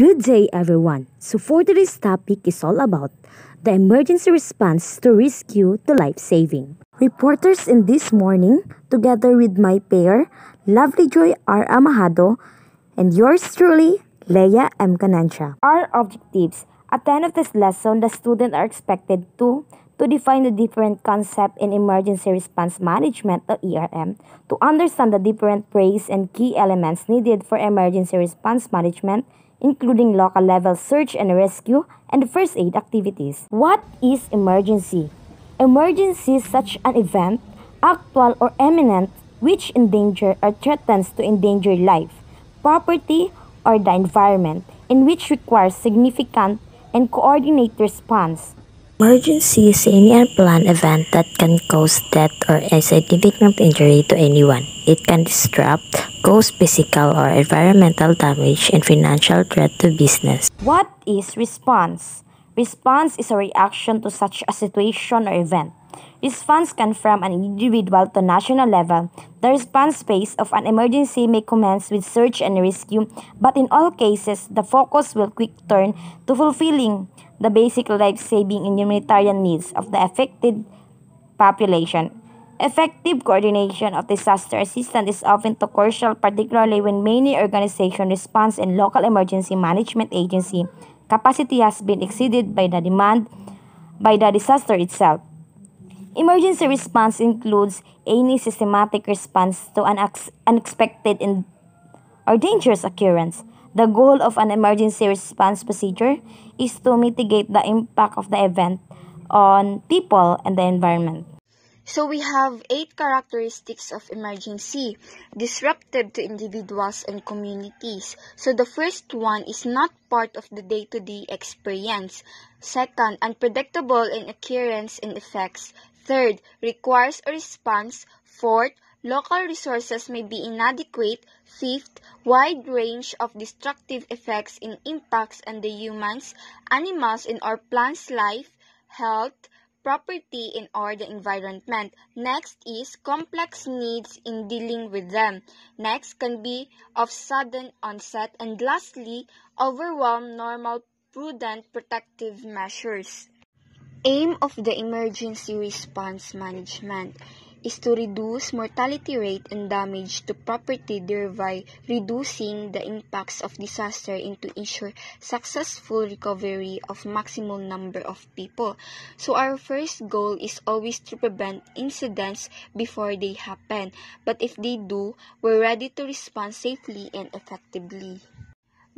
Good day, everyone. So, for today's topic is all about the emergency response to rescue to life saving. Reporters in this morning, together with my pair, Lovely Joy R. Amahado, and yours truly, Leah M. Canencia. Our objectives. At the end of this lesson, the students are expected to to define the different concept in emergency response management ERM, to understand the different phrases and key elements needed for emergency response management, including local level search and rescue and first aid activities. What is emergency? Emergency is such an event, actual or imminent, which endanger or threatens to endanger life, property, or the environment, in which requires significant and coordinated response. Emergency is any unplanned event that can cause death or a significant injury to anyone. It can disrupt, cause physical or environmental damage, and financial threat to business. What is response? Response is a reaction to such a situation or event. Response can from an individual to national level. The response phase of an emergency may commence with search and rescue, but in all cases, the focus will quick turn to fulfilling the basic life-saving and humanitarian needs of the affected population. Effective coordination of disaster assistance is often too crucial, particularly when many organization response and local emergency management agency capacity has been exceeded by the demand by the disaster itself. Emergency response includes any systematic response to an unexpected or dangerous occurrence. The goal of an emergency response procedure is to mitigate the impact of the event on people and the environment. So we have eight characteristics of emergency, disruptive to individuals and communities. So the first one is not part of the day-to-day -day experience. Second, unpredictable in occurrence and effects. Third, requires a response. Fourth, local resources may be inadequate. Fifth, wide range of destructive effects and impacts on the humans, animals, and our plants' life, health, property, in or the environment. Next is complex needs in dealing with them. Next can be of sudden onset. And lastly, overwhelm normal prudent protective measures. Aim of the emergency response management is to reduce mortality rate and damage to property thereby reducing the impacts of disaster and to ensure successful recovery of maximum number of people. So our first goal is always to prevent incidents before they happen. But if they do, we're ready to respond safely and effectively.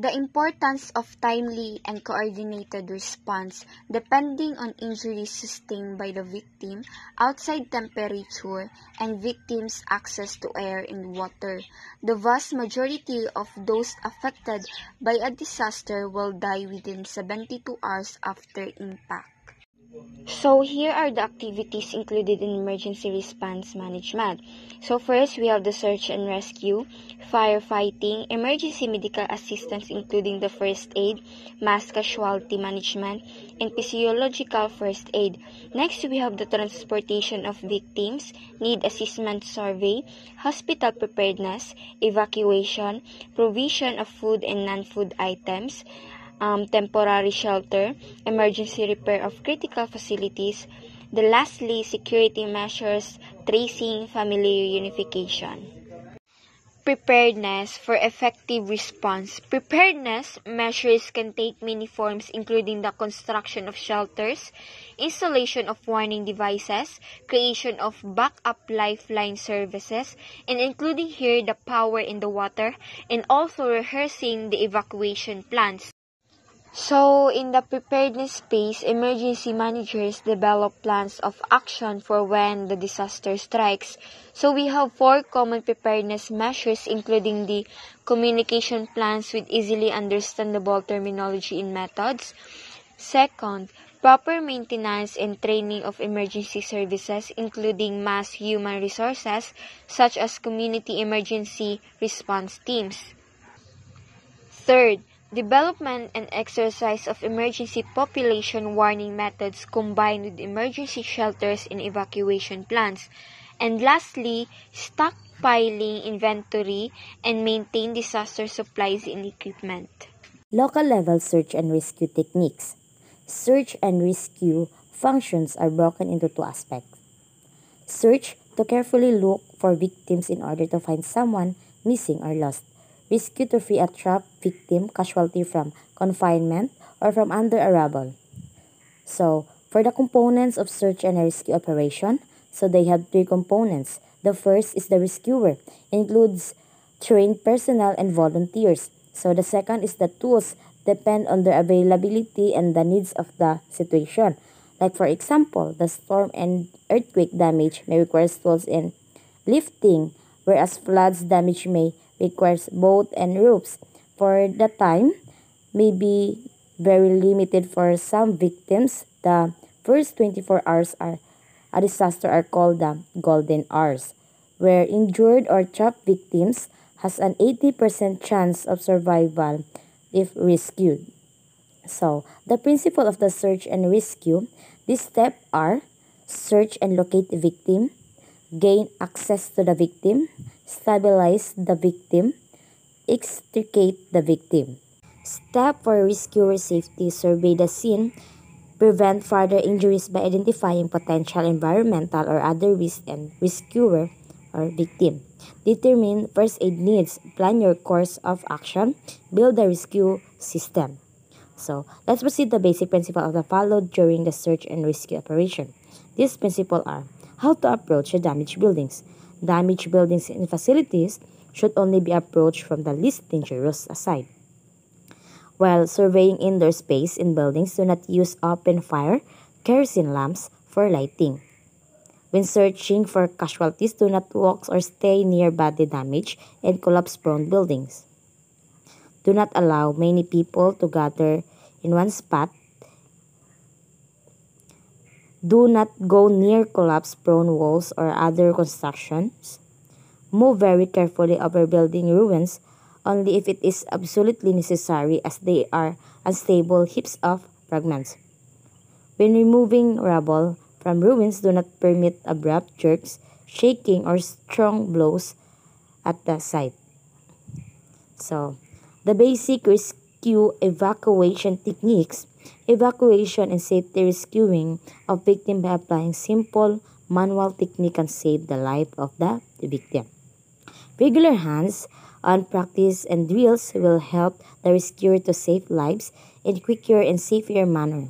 The importance of timely and coordinated response depending on injuries sustained by the victim, outside temperature, and victim's access to air and water. The vast majority of those affected by a disaster will die within 72 hours after impact. So here are the activities included in emergency response management. So first, we have the search and rescue, firefighting, emergency medical assistance including the first aid, mass casualty management, and physiological first aid. Next, we have the transportation of victims, need assessment survey, hospital preparedness, evacuation, provision of food and non-food items, um, temporary shelter, emergency repair of critical facilities, the lastly, security measures, tracing, family reunification. Preparedness for effective response. Preparedness measures can take many forms including the construction of shelters, installation of warning devices, creation of backup lifeline services, and including here the power in the water, and also rehearsing the evacuation plans. So, in the preparedness phase, emergency managers develop plans of action for when the disaster strikes. So, we have four common preparedness measures, including the communication plans with easily understandable terminology and methods. Second, proper maintenance and training of emergency services, including mass human resources, such as community emergency response teams. Third, Development and exercise of emergency population warning methods combined with emergency shelters and evacuation plans. And lastly, stockpiling inventory and maintain disaster supplies and equipment. Local level search and rescue techniques. Search and rescue functions are broken into two aspects. Search to carefully look for victims in order to find someone missing or lost. Rescue to free a trapped victim casualty from confinement or from under a rubble. So, for the components of search and rescue operation, so they have three components. The first is the rescuer, includes trained personnel and volunteers. So the second is the tools depend on the availability and the needs of the situation. Like for example, the storm and earthquake damage may require tools in lifting, whereas floods damage may require boat and ropes. For the time, may be very limited for some victims. The first 24 hours are a disaster are called the golden hours, where injured or trapped victims has an 80% chance of survival if rescued. So, the principle of the search and rescue, these steps are search and locate the victim, gain access to the victim, stabilize the victim, extricate the victim. Step for rescuer safety, survey the scene, prevent further injuries by identifying potential environmental or other risks and rescuer or victim. Determine first aid needs, plan your course of action, build the rescue system. So, let's proceed the basic principle of the followed during the search and rescue operation. These principles are how to approach the damaged buildings. Damaged buildings and facilities should only be approached from the least dangerous side. While surveying indoor space in buildings, do not use open fire kerosene lamps for lighting. When searching for casualties, do not walk or stay near body damage and collapse-prone buildings. Do not allow many people to gather in one spot. Do not go near collapse-prone walls or other constructions. Move very carefully over building ruins only if it is absolutely necessary as they are unstable heaps of fragments. When removing rubble, from ruins do not permit abrupt jerks, shaking, or strong blows at the site. So, the basic rescue evacuation techniques, evacuation and safety rescuing of victim by applying simple manual technique can save the life of the victim. Regular hands on practice and drills will help the rescuer to save lives in quicker and safer manner.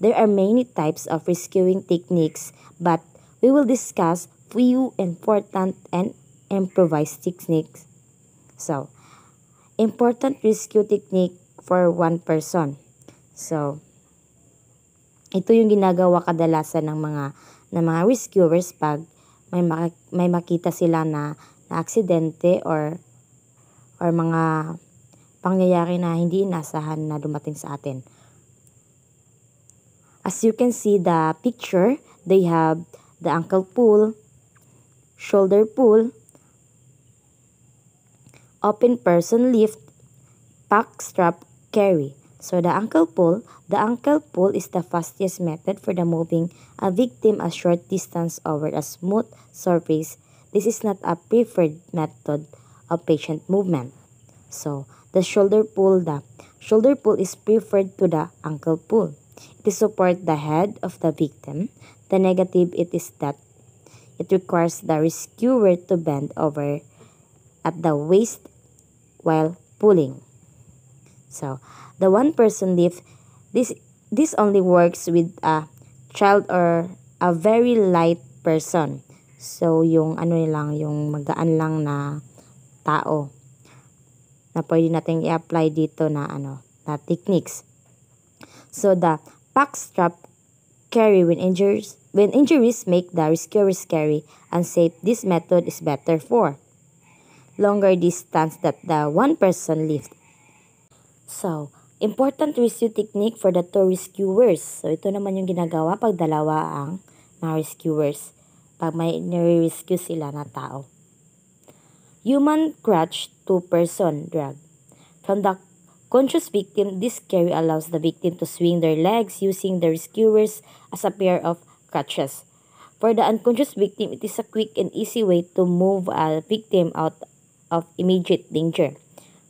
There are many types of rescuing techniques, but we will discuss few important and improvised techniques. So, important rescue technique for one person. So, ito yung ginagawa kadalasan ng mga ng mga rescuers pag may may makita sila na na aksidente or or mga pangyayari na hindi inasahan na dumating sa atin. As you can see the picture, they have the ankle pull, shoulder pull, open person lift, pack strap carry. So the ankle pull, the ankle pull is the fastest method for the moving a victim a short distance over a smooth surface. This is not a preferred method of patient movement. So the shoulder pull, the shoulder pull is preferred to the ankle pull. To support the head of the victim, the negative it is that it requires the rescuer to bend over at the waist while pulling. So, the one person lift, this, this only works with a child or a very light person. So, yung ano lang, yung magaan lang na tao na pwede natin i-apply dito na ano, na techniques. So, the pack strap carry when injuries when injuries make the rescuers carry unsafe this method is better for longer distance that the one person lift so important rescue technique for the two rescuers so ito naman yung ginagawa pag dalawa ang mga rescuers pag may nire-rescue sila na tao human crutch two person drag from the conscious victim, this carry allows the victim to swing their legs using the rescuers as a pair of crutches. For the unconscious victim, it is a quick and easy way to move a victim out of immediate danger.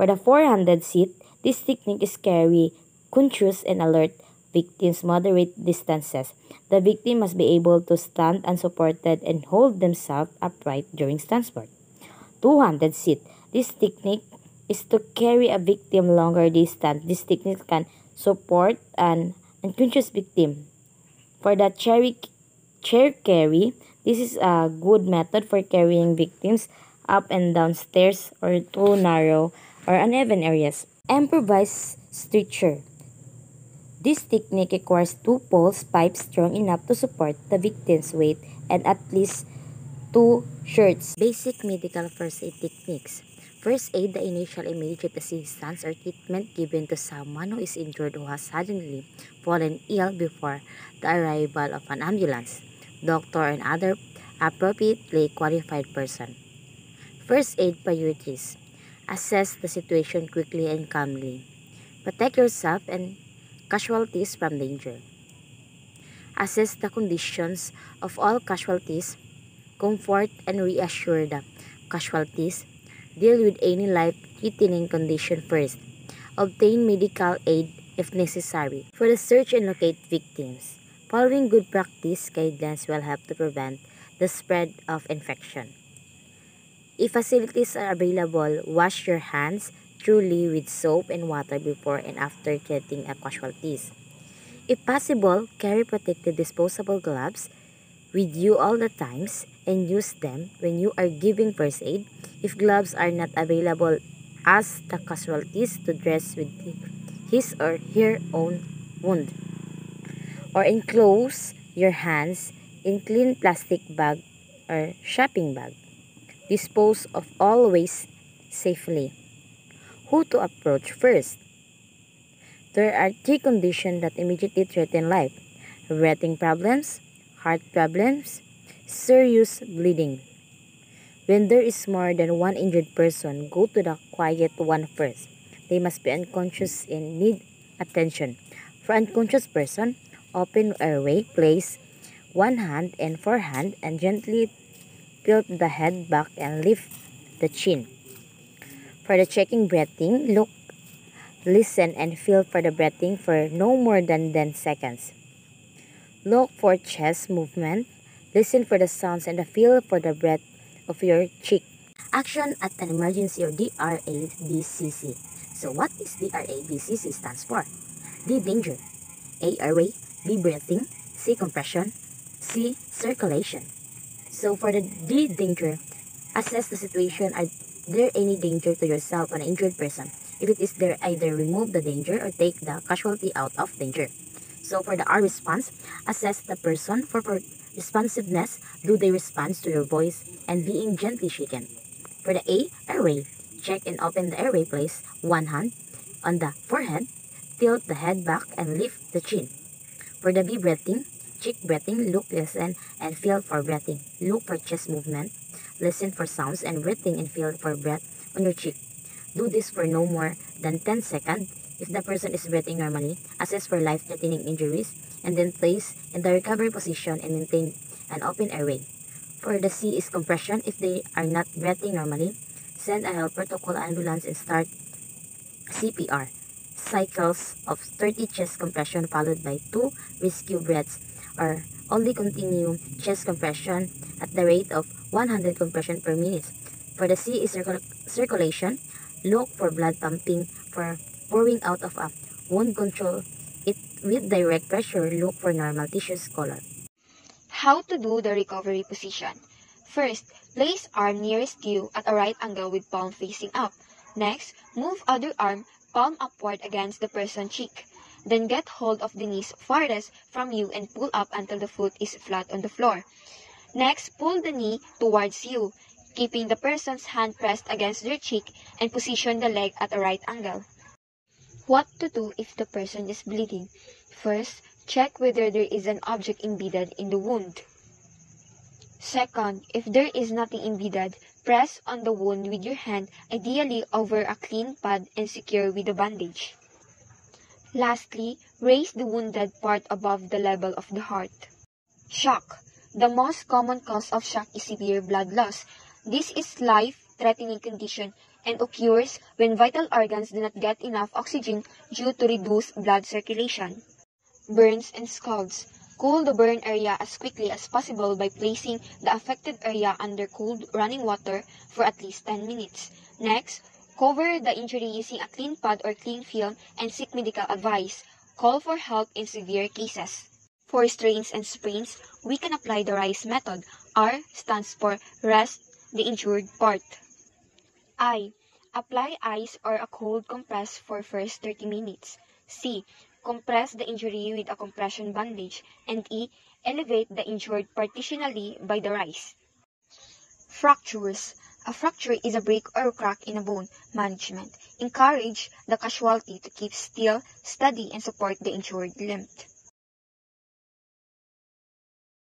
For the four-handed seat, This technique is carry conscious and alert victims moderate distances. The victim must be able to stand unsupported and hold themselves upright during transport. Two-handed sit. This technique is to carry a victim longer distance. This technique can support an unconscious victim. For the chair carry, this is a good method for carrying victims up and down stairs or too narrow or uneven areas. Improvised stretcher. This technique requires two poles pipes strong enough to support the victim's weight and at least two shirts. Basic medical first aid techniques. First aid, the initial immediate assistance or treatment given to someone who is injured who has suddenly fallen ill before the arrival of an ambulance, doctor, and other appropriately qualified person. First aid priorities. Assess the situation quickly and calmly. Protect yourself and casualties from danger. Assess the conditions of all casualties, comfort and reassure the casualties Deal with any life-threatening condition first. Obtain medical aid if necessary. For the search and locate victims, following good practice guidelines will help to prevent the spread of infection. If facilities are available, wash your hands thoroughly with soap and water before and after treating a casualties. If possible, carry protected disposable gloves with you all the times and use them when you are giving first aid if gloves are not available, ask the casualties to dress with his or her own wound. Or enclose your hands in clean plastic bag or shopping bag. Dispose of all waste safely. Who to approach first? There are three conditions that immediately threaten life. Breathing problems, heart problems, serious bleeding. When there is more than one injured person, go to the quiet one first. They must be unconscious and need attention. For unconscious person, open airway, place one hand and forehand and gently tilt the head back and lift the chin. For the checking breathing, look, listen and feel for the breathing for no more than 10 seconds. Look for chest movement, listen for the sounds and feel for the breath of your cheek. Action at an emergency or DRABCC. So what is DRABCC stands for? D. Danger. A. Airway. B. Breathing. C. Compression. C. Circulation. So for the D. Danger, assess the situation. Are there any danger to yourself or an injured person? If it is there, either remove the danger or take the casualty out of danger. So for the R response, assess the person for, for responsiveness, do they respond to your voice and being gently shaken. For the A, airway, check and open the airway place, one hand on the forehead, tilt the head back and lift the chin. For the B, breathing, cheek breathing, look, listen, and feel for breathing. Look for chest movement, listen for sounds and breathing and feel for breath on your cheek. Do this for no more than 10 seconds. If the person is breathing normally, assess for life-threatening injuries and then place in the recovery position and maintain an open airway. For the C is compression. If they are not breathing normally, send a helper to call ambulance and start CPR. Cycles of 30 chest compression followed by 2 rescue breaths or only continue chest compression at the rate of 100 compression per minute. For the C is circul circulation. Look for blood pumping for pouring out of a wound control it with direct pressure, look for normal tissues color. How to do the recovery position. First, place arm nearest you at a right angle with palm facing up. Next, move other arm palm upward against the person's cheek. Then get hold of the knees farthest from you and pull up until the foot is flat on the floor. Next, pull the knee towards you, keeping the person's hand pressed against their cheek and position the leg at a right angle. What to do if the person is bleeding? First, check whether there is an object embedded in the wound. Second, if there is nothing embedded, press on the wound with your hand, ideally over a clean pad and secure with a bandage. Lastly, raise the wounded part above the level of the heart. Shock. The most common cause of shock is severe blood loss. This is life-threatening condition and occurs when vital organs do not get enough oxygen due to reduced blood circulation. Burns and scalds. Cool the burn area as quickly as possible by placing the affected area under cold running water for at least 10 minutes. Next, cover the injury using a clean pad or clean film and seek medical advice. Call for help in severe cases. For strains and sprains, we can apply the RICE method. R stands for rest the injured part. I. Apply ice or a cold compress for first 30 minutes. C. Compress the injury with a compression bandage. And E. Elevate the injured partitionally by the RICE. Fractures. A fracture is a break or crack in a bone. Management. Encourage the casualty to keep still, steady, and support the injured limb.